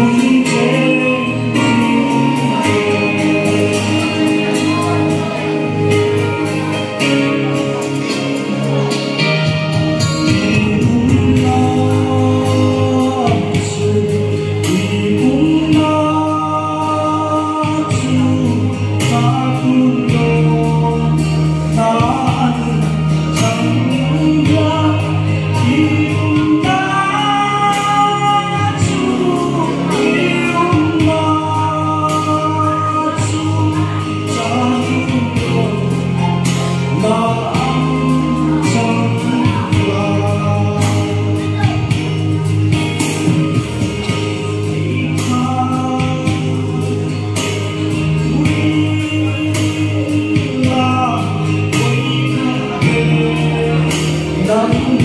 Porque Amen.